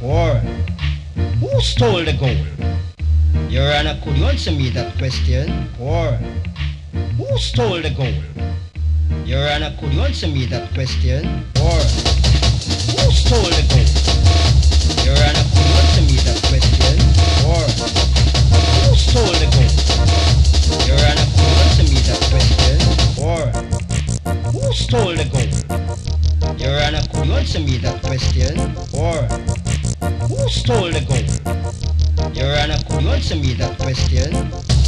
poor? Who stole the gold? Your Honor, could you answer me that question? Poor. Who stole the gold? Your Honor, could you answer me that question? Poor. Who stole the gold? Your Honor, Your Honor, you answer me that question?